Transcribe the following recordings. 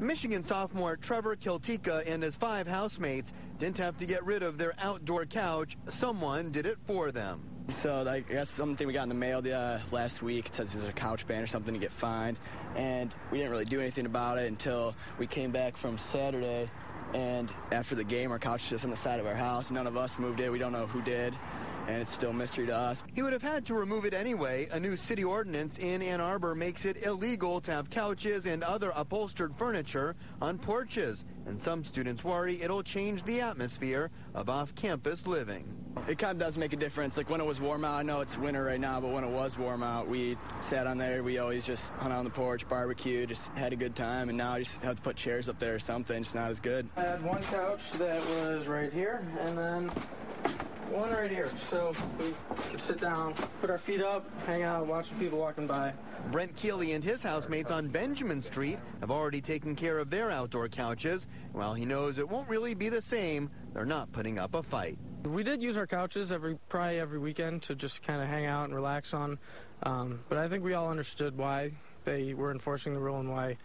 Michigan sophomore Trevor Kiltika and his five housemates didn't have to get rid of their outdoor couch. Someone did it for them. So I guess something we got in the mail uh, last week. It says there's a couch ban or something to get fined, and we didn't really do anything about it until we came back from Saturday. And after the game, our couch is just on the side of our house. None of us moved it. We don't know who did and it's still a mystery to us. He would have had to remove it anyway. A new city ordinance in Ann Arbor makes it illegal to have couches and other upholstered furniture on porches. And some students worry it'll change the atmosphere of off-campus living. It kind of does make a difference. Like when it was warm out, I know it's winter right now, but when it was warm out, we sat on there. We always just hung out on the porch, barbecue, just had a good time. And now I just have to put chairs up there or something. It's not as good. I had one couch that was right here, and then one right here. So we can sit down, put our feet up, hang out, watch the people walking by. Brent Keeley and his housemates on Benjamin Street have already taken care of their outdoor couches. While he knows it won't really be the same, they're not putting up a fight. We did use our couches every probably every weekend to just kind of hang out and relax on. Um, but I think we all understood why they were enforcing the rule and why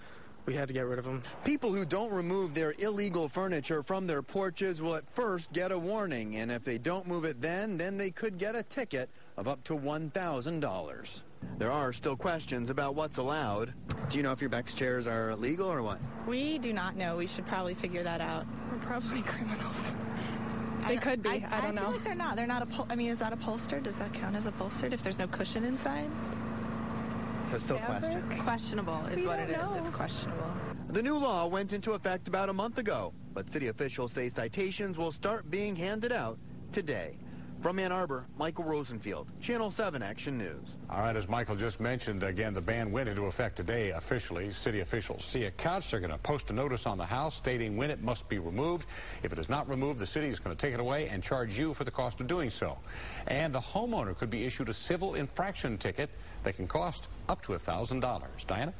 we had to get rid of them. People who don't remove their illegal furniture from their porches will at first get a warning, and if they don't move it then, then they could get a ticket of up to $1,000. There are still questions about what's allowed. Do you know if your Beck's chairs are legal or what? We do not know. We should probably figure that out. We're probably criminals. They could be. I, I, I don't know. I feel like they're not. They're not a. I mean, is that upholstered? Does that count as upholstered if there's no cushion inside? So still question. Questionable is we what it is. know. It's questionable. The new law went into effect about a month ago, but city officials say citations will start being handed out today. From Ann Arbor, Michael Rosenfield, Channel 7 Action News. All right, as Michael just mentioned, again, the ban went into effect today officially. City officials see a couch. They're going to post a notice on the house stating when it must be removed. If it is not removed, the city is going to take it away and charge you for the cost of doing so. And the homeowner could be issued a civil infraction ticket that can cost up to $1,000. Diana?